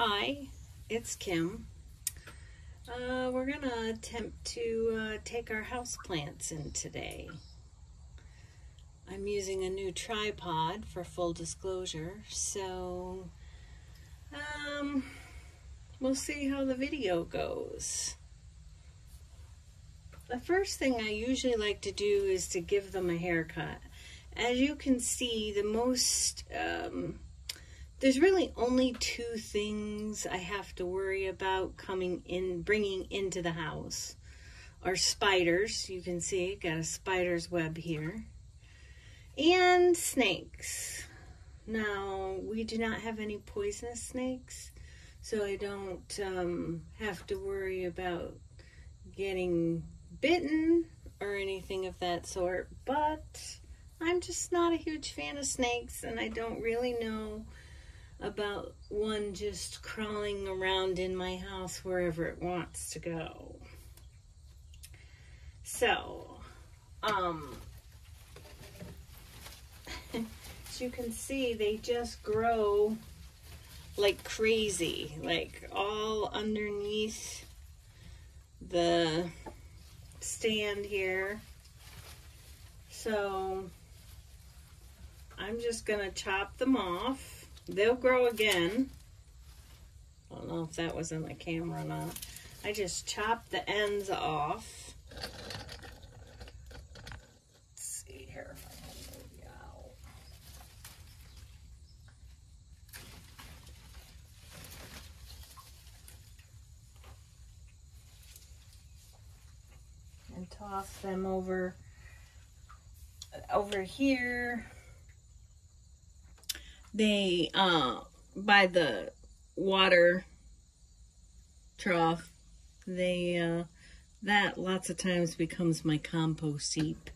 Hi, it's Kim. Uh, we're going to attempt to uh, take our house plants in today. I'm using a new tripod for full disclosure, so um, we'll see how the video goes. The first thing I usually like to do is to give them a haircut. As you can see, the most um, there's really only two things I have to worry about coming in, bringing into the house are spiders. You can see, got a spider's web here. And snakes. Now, we do not have any poisonous snakes, so I don't um, have to worry about getting bitten or anything of that sort, but I'm just not a huge fan of snakes, and I don't really know about one just crawling around in my house wherever it wants to go. So, um, as you can see, they just grow like crazy, like all underneath the stand here. So, I'm just going to chop them off They'll grow again. I don't know if that was in the camera or not. I just chopped the ends off. Let's see here if I can move you out. And toss them over over here they uh by the water trough. They uh that lots of times becomes my compost heap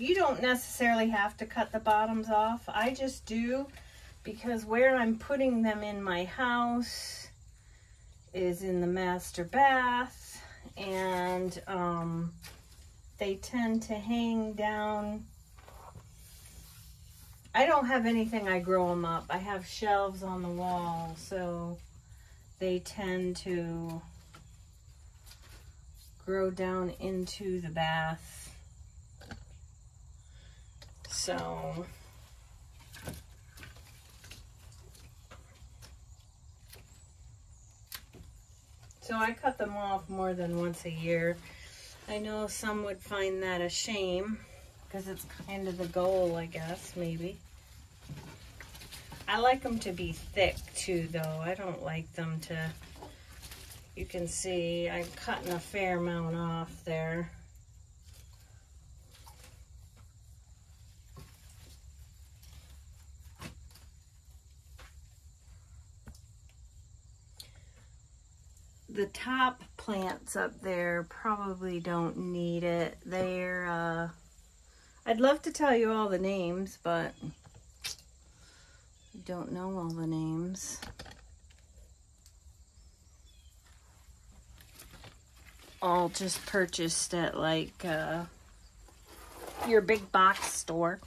You don't necessarily have to cut the bottoms off. I just do because where I'm putting them in my house is in the master bath and um, they tend to hang down. I don't have anything I grow them up. I have shelves on the wall, so they tend to grow down into the bath. So So I cut them off more than once a year. I know some would find that a shame because it's kind of the goal, I guess, maybe. I like them to be thick too, though. I don't like them to, you can see I'm cutting a fair amount off there. The top plants up there probably don't need it. They're, uh, I'd love to tell you all the names, but I don't know all the names. All just purchased at like uh, your big box store.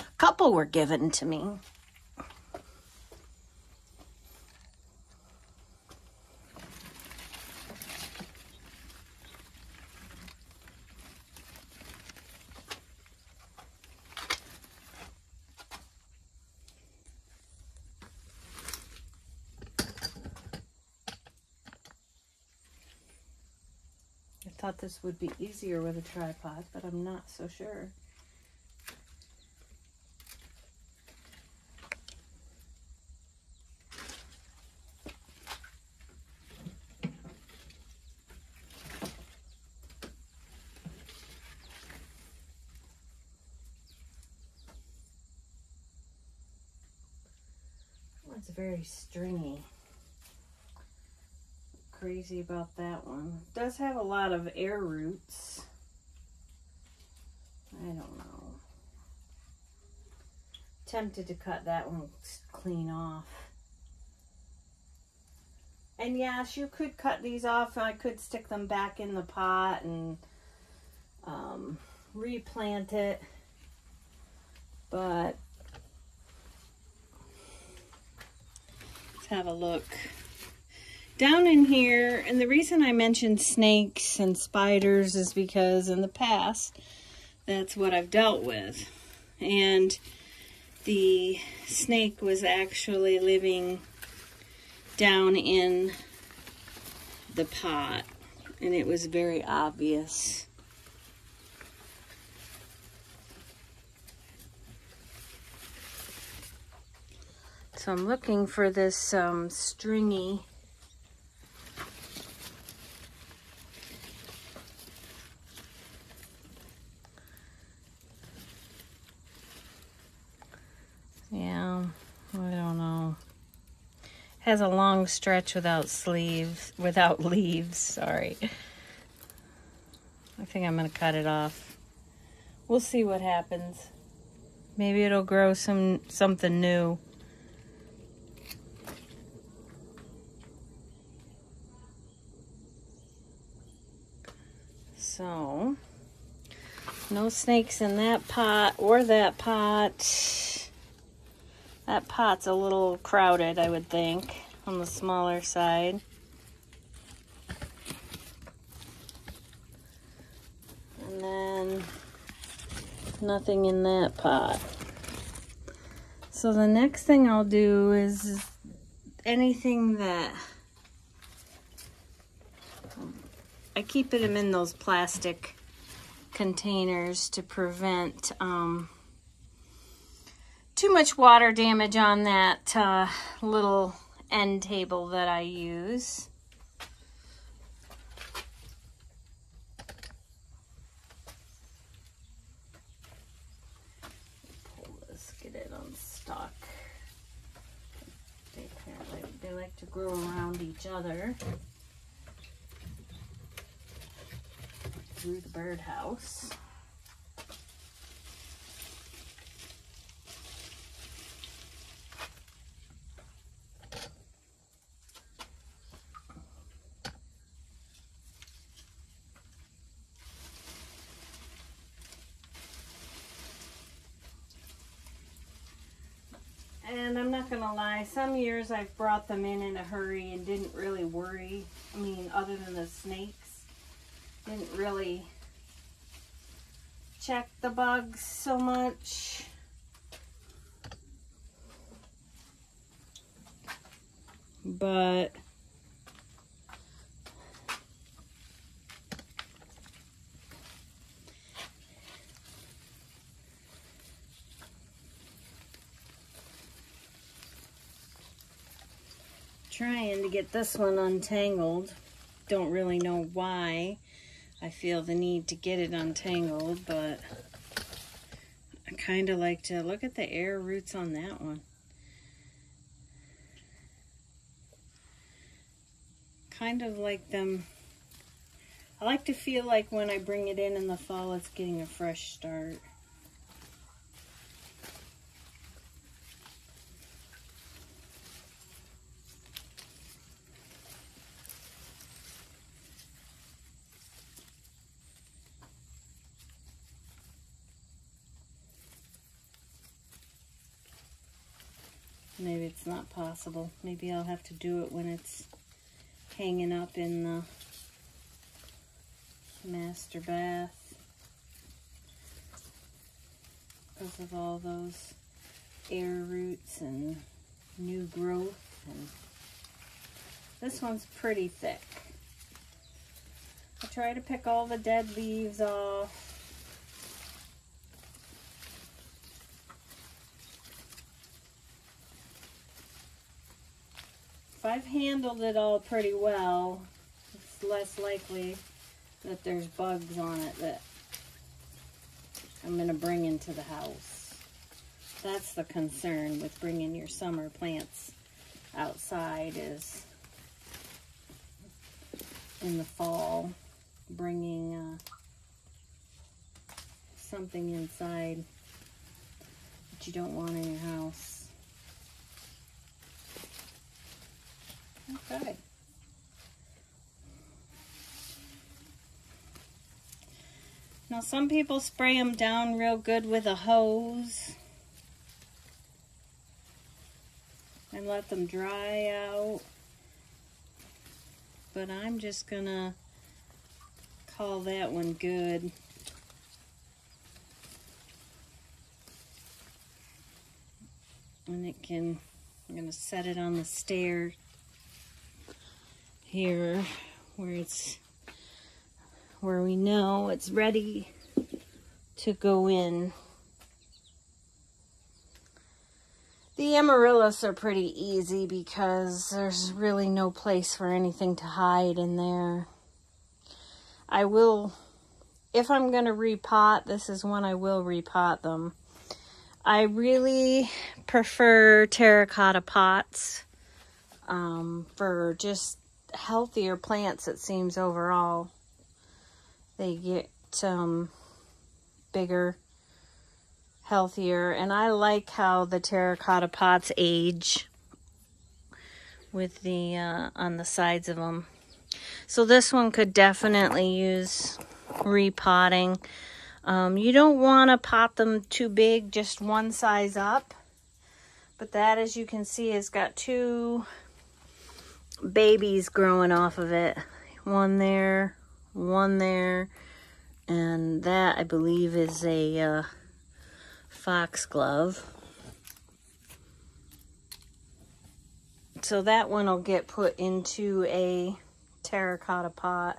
A couple were given to me. This would be easier with a tripod, but I'm not so sure. It's very stringy crazy about that one. It does have a lot of air roots. I don't know. Tempted to cut that one clean off. And yes, you could cut these off. I could stick them back in the pot and um, replant it. But let's have a look. Down in here, and the reason I mentioned snakes and spiders is because in the past, that's what I've dealt with. And the snake was actually living down in the pot and it was very obvious. So I'm looking for this um, stringy Yeah, I don't know has a long stretch without sleeves, without leaves, sorry. I think I'm going to cut it off. We'll see what happens. Maybe it'll grow some something new. So, no snakes in that pot or that pot. That pot's a little crowded, I would think, on the smaller side. And then nothing in that pot. So the next thing I'll do is anything that I keep them in those plastic containers to prevent um, too much water damage on that uh, little end table that I use. Get it unstuck. They, they like to grow around each other through the birdhouse. And I'm not to lie, some years I've brought them in in a hurry and didn't really worry. I mean, other than the snakes, didn't really check the bugs so much. But trying to get this one untangled. Don't really know why I feel the need to get it untangled, but I kind of like to look at the air roots on that one. Kind of like them. I like to feel like when I bring it in in the fall, it's getting a fresh start. Maybe it's not possible. Maybe I'll have to do it when it's hanging up in the master bath because of all those air roots and new growth and this one's pretty thick. I try to pick all the dead leaves off if I've handled it all pretty well, it's less likely that there's bugs on it that I'm going to bring into the house. That's the concern with bringing your summer plants outside is in the fall, bringing uh, something inside that you don't want in your house. Okay. Now some people spray them down real good with a hose. And let them dry out. But I'm just gonna call that one good. And it can, I'm gonna set it on the stair here where it's where we know it's ready to go in. The amaryllis are pretty easy because there's really no place for anything to hide in there. I will, if I'm going to repot, this is when I will repot them. I really prefer terracotta pots um, for just healthier plants, it seems, overall they get um, bigger, healthier. And I like how the terracotta pots age with the uh, on the sides of them. So this one could definitely use repotting. Um, you don't want to pot them too big, just one size up. But that, as you can see, has got two babies growing off of it. One there, one there, and that I believe is a uh, foxglove. So that one will get put into a terracotta pot.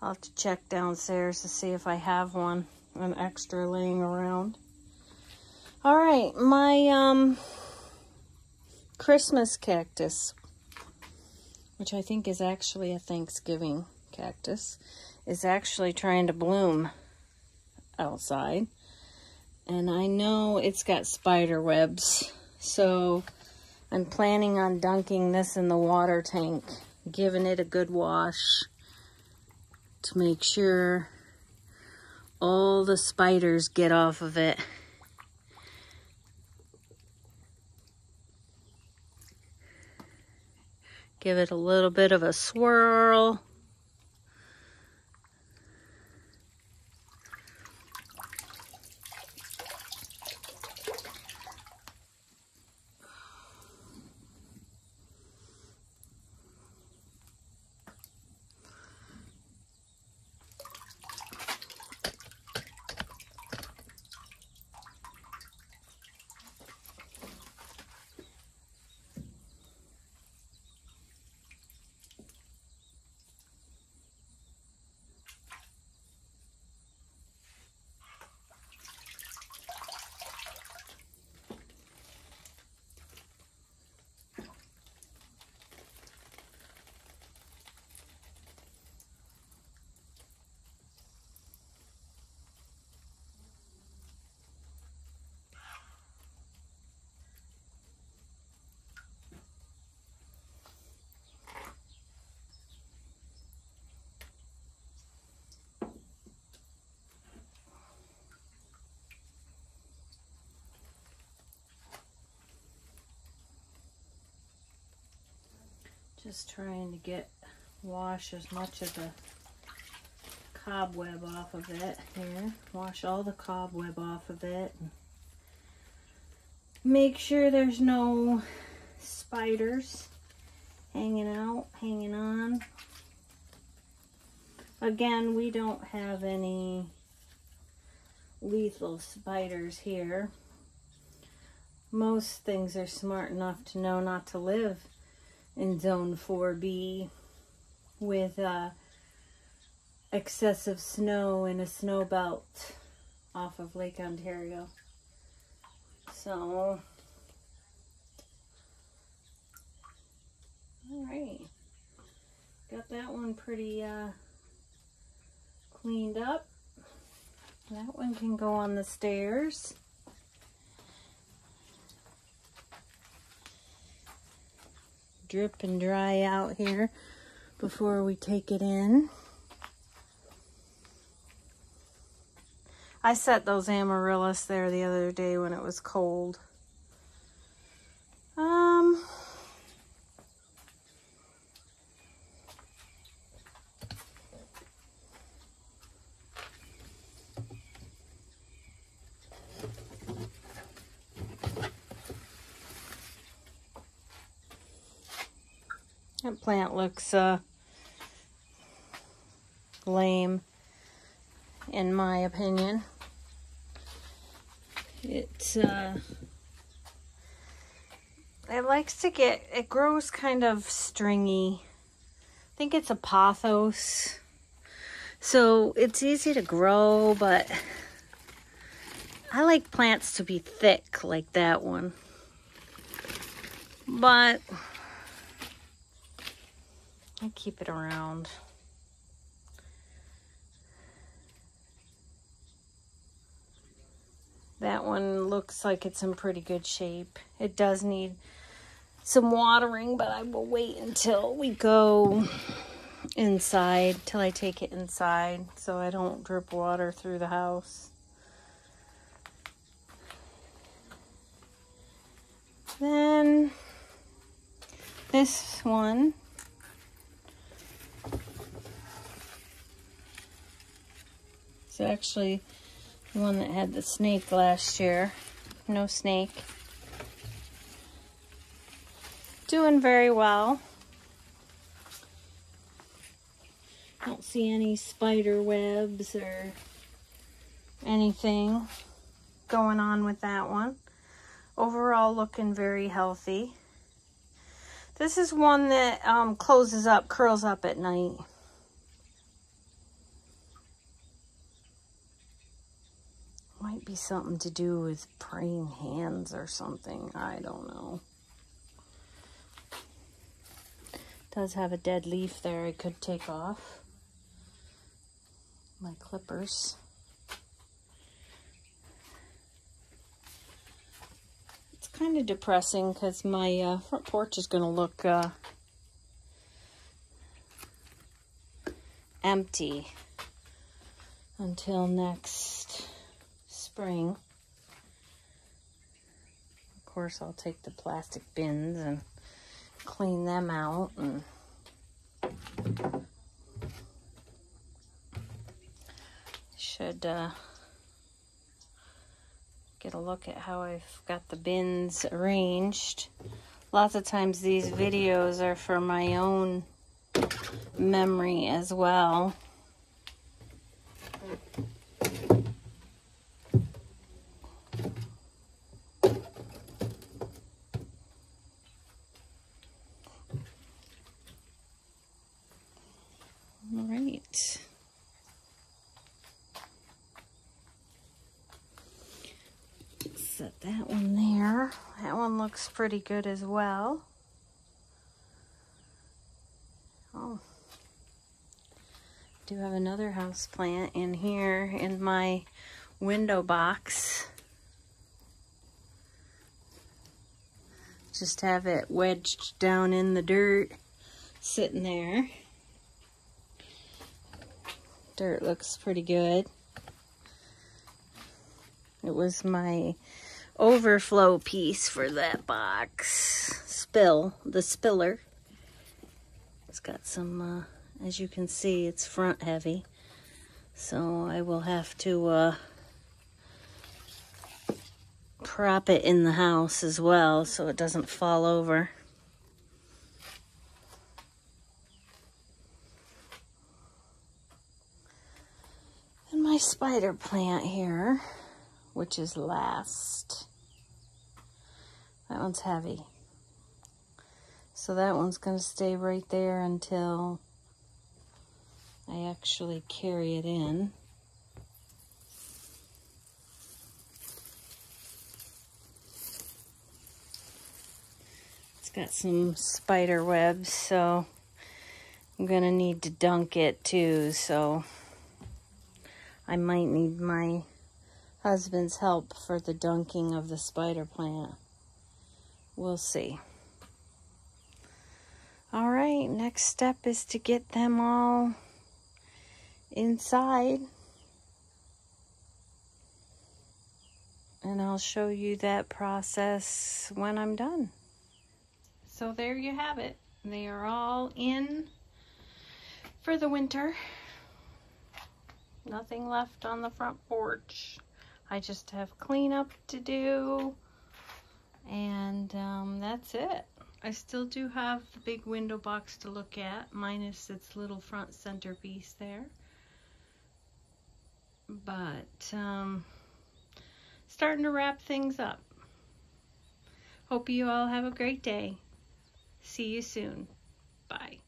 I'll have to check downstairs to see if I have one, an extra laying around. All right, my um, Christmas cactus, which I think is actually a Thanksgiving cactus is actually trying to bloom outside. And I know it's got spider webs. So I'm planning on dunking this in the water tank, giving it a good wash to make sure all the spiders get off of it. Give it a little bit of a swirl. Just trying to get, wash as much of the cobweb off of it here. Wash all the cobweb off of it. Make sure there's no spiders hanging out, hanging on. Again, we don't have any lethal spiders here. Most things are smart enough to know not to live in zone 4B with uh, excessive snow in a snow belt off of Lake Ontario. So, all right, got that one pretty uh, cleaned up. That one can go on the stairs. Drip and dry out here before we take it in. I set those amaryllis there the other day when it was cold. Plant looks uh, lame, in my opinion. It's, uh, it likes to get, it grows kind of stringy. I think it's a pothos. So it's easy to grow, but I like plants to be thick like that one. But I keep it around. That one looks like it's in pretty good shape. It does need some watering, but I will wait until we go inside, till I take it inside, so I don't drip water through the house. Then this one It's actually the one that had the snake last year. No snake. Doing very well. Don't see any spider webs or anything going on with that one. Overall looking very healthy. This is one that um, closes up, curls up at night. Might be something to do with praying hands or something. I don't know. Does have a dead leaf there I could take off. My clippers. It's kind of depressing because my uh, front porch is going to look uh, empty until next spring. Of course, I'll take the plastic bins and clean them out and should uh, get a look at how I've got the bins arranged. Lots of times these videos are for my own memory as well. That one there. That one looks pretty good as well. Oh, do have another house plant in here in my window box. Just have it wedged down in the dirt, sitting there. Dirt looks pretty good. It was my overflow piece for that box. Spill, the spiller. It's got some, uh, as you can see, it's front heavy. So I will have to uh, prop it in the house as well so it doesn't fall over. And my spider plant here, which is last. That one's heavy. So that one's going to stay right there until I actually carry it in. It's got some spider webs, so I'm going to need to dunk it too, so... I might need my husband's help for the dunking of the spider plant. We'll see. All right, next step is to get them all inside. and I'll show you that process when I'm done. So there you have it. They are all in for the winter. Nothing left on the front porch. I just have cleanup to do and um, that's it. I still do have the big window box to look at minus its little front centerpiece there. But um, starting to wrap things up. Hope you all have a great day. See you soon. Bye.